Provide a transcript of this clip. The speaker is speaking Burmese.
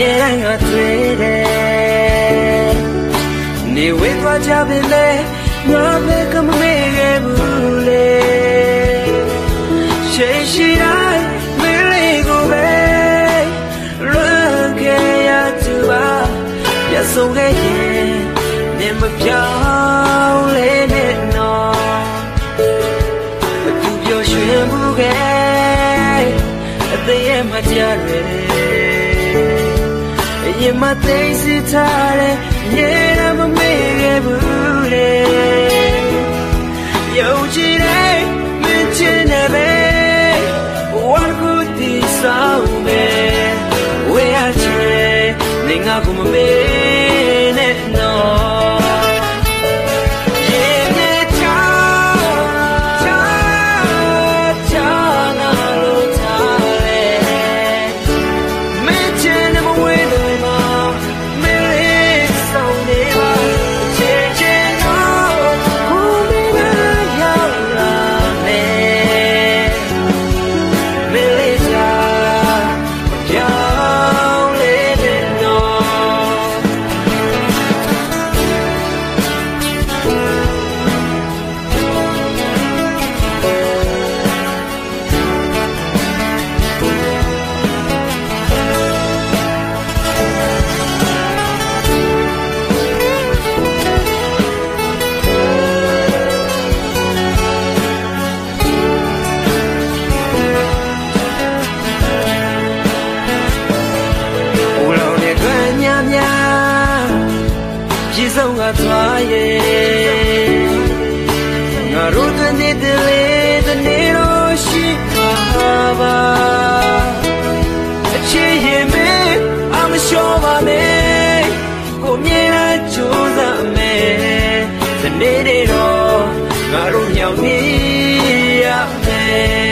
ရေတိုင်းကတွေ့တယ်နေဝေးသွားကြပြီလေငါပဲကမမေ့ခဲ့ဘူးလေရှိရှိတိုင်းမလေးကိုပဲလွန်ခဲ့ရသူပါပြဆုံးခဲ့ရင်နေမပြောင်းလေနဲ့နော်အတူပြောရွှင်မှုခဲ့အသေးရဲ့မကြရဲ ယ်ရင်မသိစိထားတဲ့ရေရမမေ့ခဲ့ဘူးလေယုံကြည်တဲ့မင်းချင်တဲ့ပဲဝါကူတီဆောင်မယ်ဝေးအချေနေငါကိုမမေ့ ရေစုံကသွားရဲ့ငါတို့တဲ့နေတဲ့လေတနေ့တော့ရှိပါပါအချစ်ရင်မင်းအမလျှော်ပါနဲ့ကိုမြင်တာကြိုးစားမယ်တနေ့တော့ငါတို့မြောင်နေရမယ်